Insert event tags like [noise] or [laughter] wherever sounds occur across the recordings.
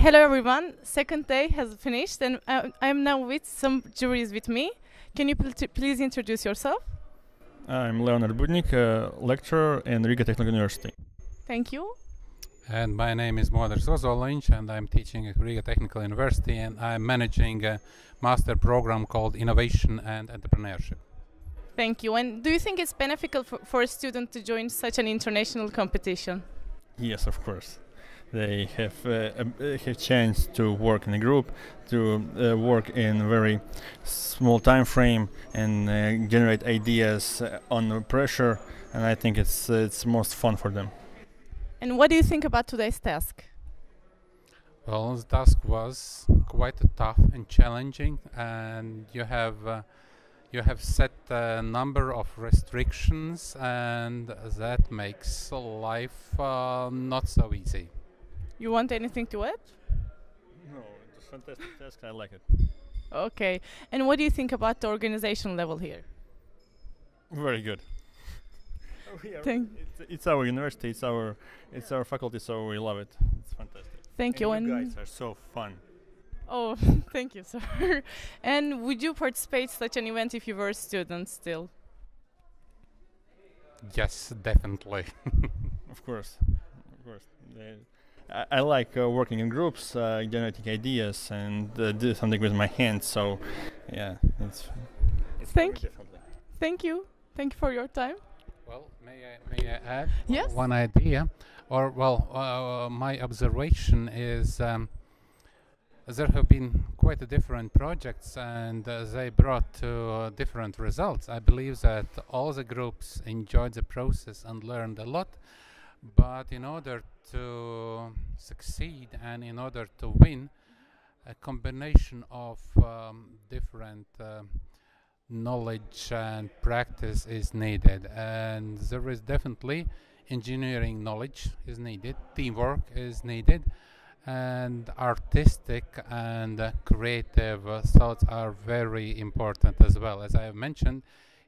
hello everyone. Second day has finished, and uh, I'm now with some juries with me. Can you pl- please introduce yourself? I'm Leonard Budnik, a lecturer in Riga Technical University. Thank you. And my name is Modris Ozoliņš, and I'm teaching at Riga Technical University, and I'm managing a master program called Innovation and Entrepreneurship. Thank you. And do you think it's beneficial for, for a student to join such an international competition? Yes, of course. They have uh, a, have chance to work in a group, to uh, work in a very small time frame, and uh, generate ideas uh, under pressure. And I think it's it's most fun for them. And what do you think about today's task? Well, the task was quite tough and challenging, and you have uh, you have set a number of restrictions, and that makes life uh, not so easy. You want anything to add? No, it's a fantastic task. I like it. Okay. And what do you think about the organization level here? Very good. [laughs] Thank- it's, it's our university. It's our it's our faculty, so we love it. It's fantastic. Thank and you. you guys are so fun. oh, [laughs] thank you, sir. [laughs] and would you participate such an event if you were a student still? Yes, definitely. Of course, of course. They- I, I like uh, working in groups, uh, generating ideas, and uh, do something with my hands. So, yeah, it's. it's Thank very definitely. Thank you. Thank you for your time. Well, may I, may I add Yes. one idea? Or, well, uh, my observation is um, there have been quite a different projects and uh, they brought to uh, different results. I believe that all the groups enjoyed the process and learned a lot. But in order to succeed and in order to win, a combination of um, different um knowledge and practice is needed. And there is definitely engineering knowledge is needed teamwork is needed and artistic and uh, creative uh, thoughts are very important as well. As i have mentioned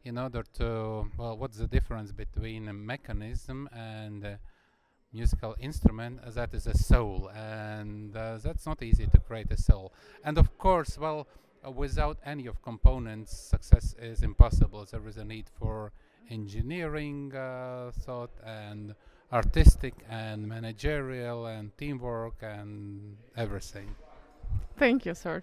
in order to well what's the difference between a mechanism and a musical instrument? Uh, that is a soul and uh, that's not easy to create a soul. And of course well without any of components success is impossible. There is a need for engineering uh, thought and artistic and managerial and teamwork and everything. Thank you, sir.